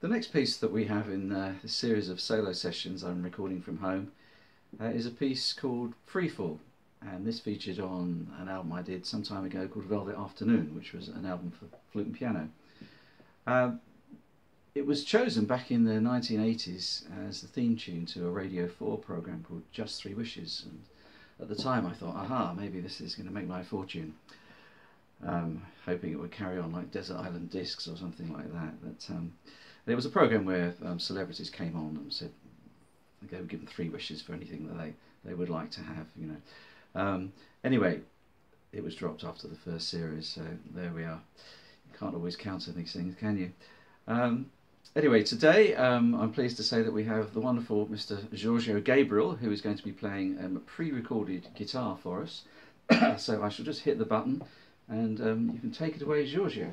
The next piece that we have in uh, the series of solo sessions I'm recording from home uh, is a piece called Freefall and this featured on an album I did some time ago called Velvet Afternoon which was an album for flute and piano. Um, it was chosen back in the 1980s as the theme tune to a Radio 4 program called Just Three Wishes and at the time I thought aha maybe this is going to make my fortune um, hoping it would carry on like Desert Island Discs or something like that. But um, there was a program where um, celebrities came on and said they were given three wishes for anything that they, they would like to have, you know. Um, anyway, it was dropped after the first series, so there we are. You can't always count on these things, can you? Um, anyway, today um, I'm pleased to say that we have the wonderful Mr. Giorgio Gabriel, who is going to be playing um, a pre-recorded guitar for us. so I shall just hit the button and um, you can take it away, Giorgio.